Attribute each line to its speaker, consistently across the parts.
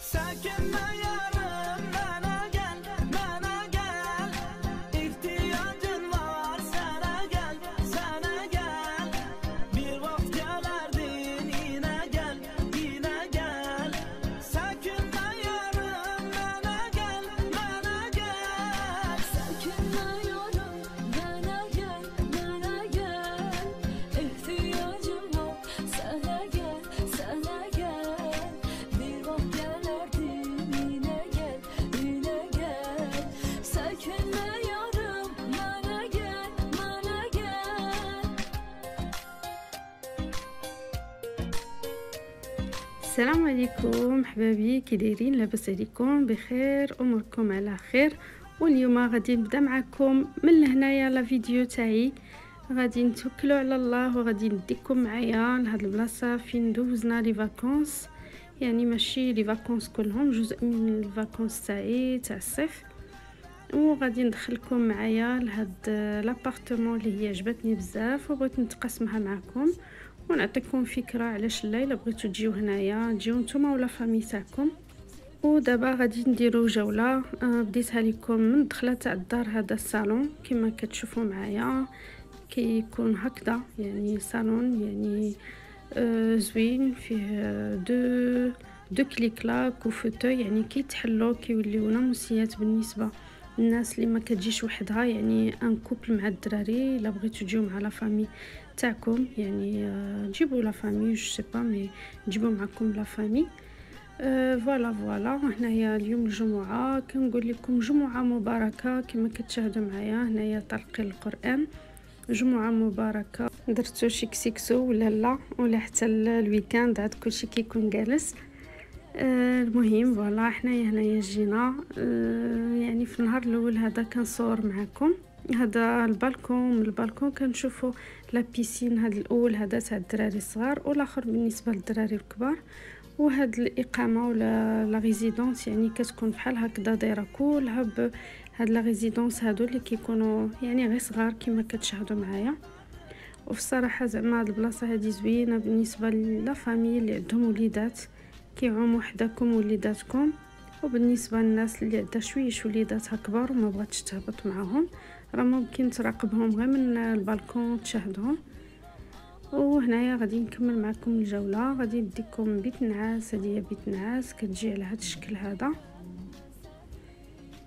Speaker 1: 叫けまよ السلام عليكم حبابي كي دايرين؟ لاباس عليكم؟ بخير أموركم على خير. واليوم غادي نبدا معكم من لهنايا la vidéo تاعي. غادي نتوكلوا على الله وغادي نديكم معايا لهاد البلاصة فين دوزنا les vacances. يعني ماشي les vacances كلهم جزء من ال vacances تاعي تاع الصيف. وغادي ندخلكم معايا لهاد l'appartement اللي هي عجبتني بزاف وبغيت نتقاسمها معكم. ونعطيكم فكرة علاش لا إلا بغيتو تجيو هنايا تجيو نتوما و la famille تاعكم. ودابا غادي نديرو جولة آه، بديتها لكم من الدخله تاع الدار هذا الصالون كما كتشوفوا معايا. كيكون هكذا يعني صالون يعني آه زوين فيه deux deux clic-clac و fauteuil يعني كيتحلو كيوليو ناموسيات بالنسبة. الناس اللي ما كتجيش وحدها يعني en couple مع الدراري إلا بغيتو تجيو مع la famille تاعكم يعني آه، جيبوا la famille je sais pas mais جيبوا معكم la famille. voilà voilà. هنايا اليوم الجمعة كنقول لكم جمعة مباركة كما كتشاهدوا معايا هنايا تلقي القرآن. جمعة مباركة. درتو شي كسيكسو ولا لا؟ ولا حتى ال week-end عاد كلشي كيكون جالس. آه المهم voilà حنايا هنايا جينا. آه يعني في النهار الأول هذا كنصور معكم. هذا ال balcon ال balcon كنشوفوا la piscine هذا الأول هذا تاع الدراري الصغار والآخر بالنسبة للدراري الكبار. وهاد الإقامة ولا la résidence يعني كتكون بحال هكذا دايرة كلها هاد la résidence هادو اللي كيكونوا يعني غير صغار كما كتشاهدوا معايا. وفي الصراحة زعما هاد البلاصة هادي زوينة بالنسبة la famille اللي عندهم وليدات. كيعوموا وحدكم وليداتكم. وبالنسبة للناس اللي عندها شوية وليداتها كبار وما بغاتش تهبط معاهم راه ممكن تراقبهم غير من البالكون تشاهدهم وهنايا غادي نكمل معكم الجولة غادي نديكم بيت نعاس هذه بيت نعاس كتجي على هذا الشكل هذا.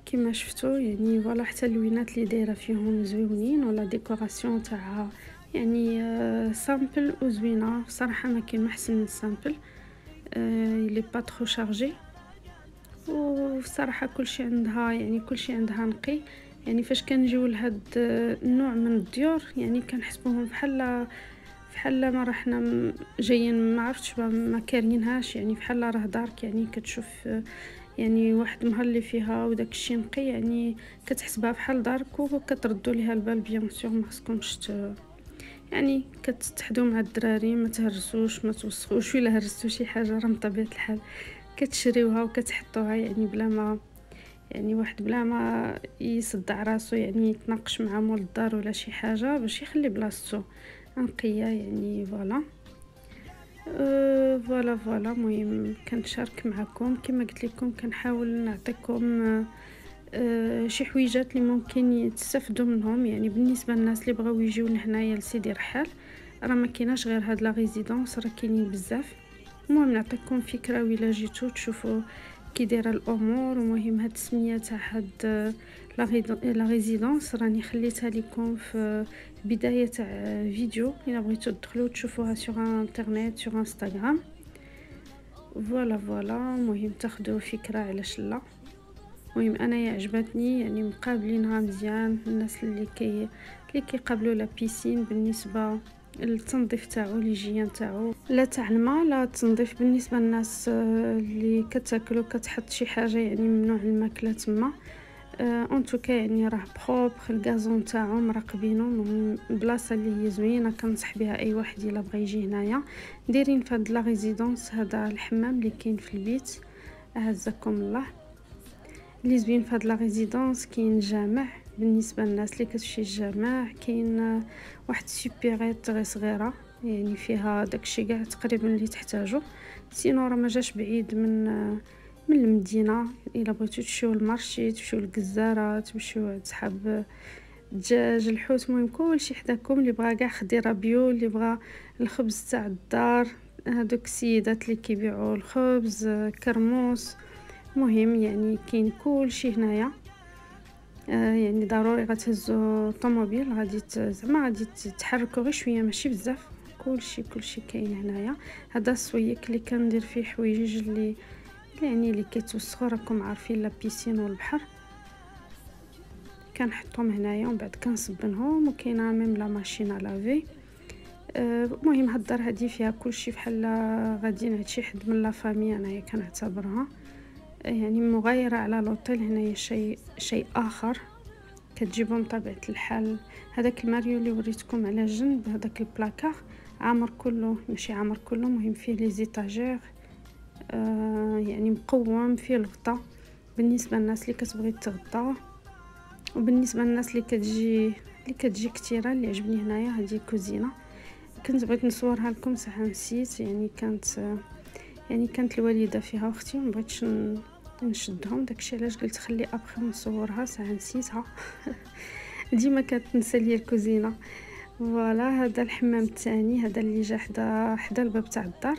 Speaker 1: كما شفتوا يعني voilà حتى اللوينات اللي دايرة فيهم زوينين و la décoration تاعها يعني simple وزوينة. صراحة ما كاين ما حسن من ال simple. elle est pas trop chargée. وصراحة كلشي عندها يعني كلشي عندها نقي. يعني فاش كنجيو لهاد النوع من الديور يعني كنحسبوهم بحال بحال ما رحنا جايين ما عرفتش ما كارينهاش يعني بحال راه دارك يعني كتشوف يعني واحد متهلي فيها وداك الشيء نقي يعني كتحسبها بحال دارك وكتردوا ليها البال bien sûr ما خصكمش يعني كتتحدوا مع الدراري ما تهرسوش ما توسخوش الا هرستو شي حاجة راه من طبيعة الحال. كتشريوها وكتحطوها يعني بلا ما يعني واحد بلا ما يصدع راسو يعني يتناقش مع مول الدار ولا شي حاجة باش يخلي بلاصتو نقية يعني voilà. أه voilà voilà. مهم كنشارك معكم. كما قلت لكم كنحاول نعطيكم أه شي حويجات اللي ممكن تستافدوا منهم. يعني بالنسبة للناس اللي بغاو يجيو لهنايا لسيدي رحال راه ما كايناش غير هاد la résidence راه كاينين بزاف. المهم نعطيكم فكرة ولا جيتو تشوفوا كي دايرة الأمور. المهم هاد السمية تاع هاد la résidence راني خليتها لكم في بداية تاع فيديو. إلا بغيتو تدخلوا تشوفوها sur internet sur Instagram voilà voilà المهم تاخدوا فكرة علاش لا. المهم أنا عجبتني يعني مقابلينها مزيان الناس اللي كي اللي كيقابلوا la piscine بالنسبة التنظيف تاعو l'hygiène تاعو. لا تاع الماء لا التنظيف بالنسبة للناس آه، اللي كتاكلوا كتحط شي حاجة يعني ممنوع الماكله تما en آه، tout cas يعني راه propre ال gazon تاعو مراقبينو. بلاصة اللي هي زوينة كنصح بها أي واحد إلا بغى يجي هنايا. دايرين في هاد la résidence هذا الحمام اللي كاين في البيت. أعزكم الله. اللي زوين في هاد la résidence كاين جامع بالنسبة للناس اللي كتمشي الجامع كاين واحد supérette غير صغيرة يعني فيها داكشي كاع تقريبا اللي تحتاجو. sinon راه ما جاش بعيد من من المدينة إلا بغيتو تمشيو لل marché تمشيو للجزارة تمشيو صحاب الدجاج الحوت المهم كلشي حداكم اللي بغا كاع خضيره bio اللي بغا الخبز تاع الدار هادوك السيدات اللي كيبيعوا الخبز كرموس مهم يعني كاين كلشي هنايا. آه يعني ضروري غتهزو طوموبيل غادي زعما غادي تحركوا غير شوية ماشي بزاف. كلشي كلشي كاين هنايا. هذا السويك اللي كندير فيه حوايج اللي يعني اللي كيتوسخوا راكم عارفين la piscine والبحر. كنحطهم هنايا ومن بعد كنصبنهم وكاينة même la machine à laver المهم هاد الدار هادي فيها كلشي بحال غادي نعد شي حد من la famille أنايا كنعتبرها. يعني مغايرة على لوطيل هنايا شيء شيء آخر. كتجيبهم طبيعة الحال. هذاك الماريو اللي وريتكم على جنب هذاك البلاكار. عامر كله ماشي عامر كله مهم فيه les étagères. آه يعني مقوم فيه الغطاء بالنسبة للناس اللي كتبغي تغطى وبالنسبة للناس اللي كتجي اللي كتجي كثيره اللي عجبني هنايا هذه كوزينة. كنت بغيت نصورها لكم صح نسيت. يعني كانت يعني كانت الوالدة فيها أختي ما بغيتش نشدهم. داكشي علاش قلت خلي أبخي نصورها صح نسيتها. ديما كتنسى لي الكوزينة. voilà هذا الحمام الثاني هذا اللي جا حدا حدا الباب تاع الدار.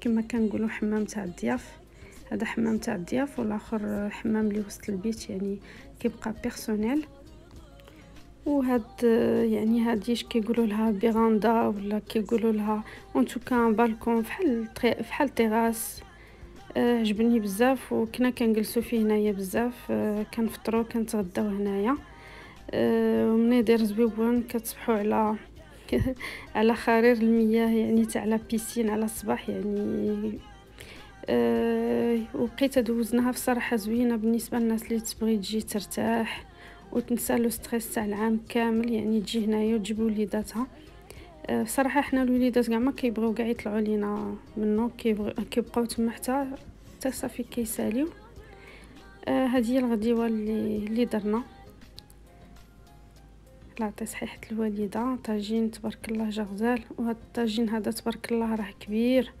Speaker 1: كما كنقولوا حمام تاع الضياف. هذا حمام تاع الضياف والآخر حمام اللي وسط البيت يعني كيبقى personnel. وهاد يعني هاديش كيقولوا لها véranda ولا كيقولوا لها en tout cas balcon فحال فحال تيراس. آه عجبني بزاف وكنا كنجلسوا فيه هنايا بزاف آه كنفطروا كنتغداو هنايا. آه ومنيدير زويبون كتصبحوا على على خرير المياه يعني تاع la piscine على الصباح يعني. أه وبقيت دوزناها في صراحة زوينة بالنسبة للناس اللي تبغي تجي ترتاح وتنسى le stress تاع العام كامل يعني تجي هنايا وتجيب وليداتها. بصراحة حنا الوليدات كاع ما كيبغيو كاع يطلعوا لينا منو كيبقاو تما حتى حتى صافي كيساليو. هذه هي الغديوة اللي اللي درنا. لا تصحيحة الوالدة. طاجين تبارك الله جا غزال وهذا الطاجين هذا تبارك الله راه كبير.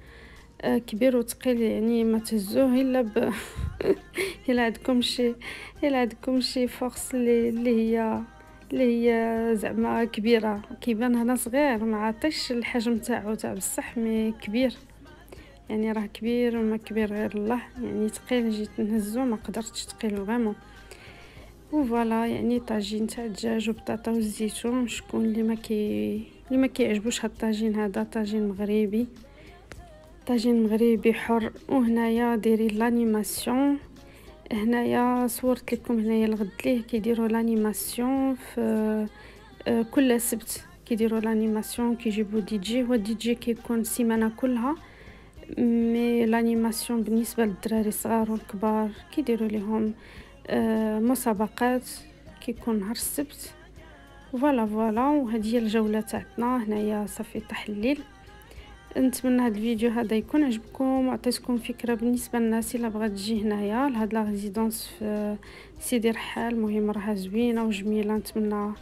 Speaker 1: آه كبير وثقيل يعني ما تهزوه إلا ب إلا عندكم شي إلا عندكم شي force اللي هي اللي هي زعما كبيرة. كيبان هنا صغير ما عطيش الحجم تاعو تاع بصح mais كبير. يعني راه كبير وما كبير غير الله. يعني ثقيل جيت نهزو ما قدرتش ثقيل vraiment و voilà يعني طاجين تاع الدجاج وبطاطا والزيتون شكون اللي ما كي اللي ما كيعجبوش هاد الطاجين هذا؟ طاجين مغربي. طاجين مغربي حر. وهنايا دايرين l'animation. هنايا صورت لكم هنايا الغد ليه كيديروا l'animation في آه، كل سبت. كيديروا l'animation كيجيبوا دي جي هو دي جي كيكون السيمانة كلها mais l'animation بالنسبة للدراري الصغار والكبار كيديروا لهم آه، مسابقات كيكون نهار السبت. voilà voilà وهذه هي الجولة تاعتنا. هنايا صافي تحليل نتمنى هذا الفيديو هذا يكون عجبكم وعطيتكم فكرة بالنسبة للناس اللي بغات تجي هنايا لهاد لا ريزيدونس في سيدي رحال. المهم راها زوينة وجميلة نتمنى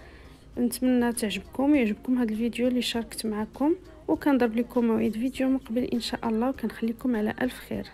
Speaker 1: نتمنى تعجبكم ويعجبكم هذا الفيديو اللي شاركت معكم. وكنضرب لكم موعد فيديو مقبل إن شاء الله وكنخليكم على ألف خير.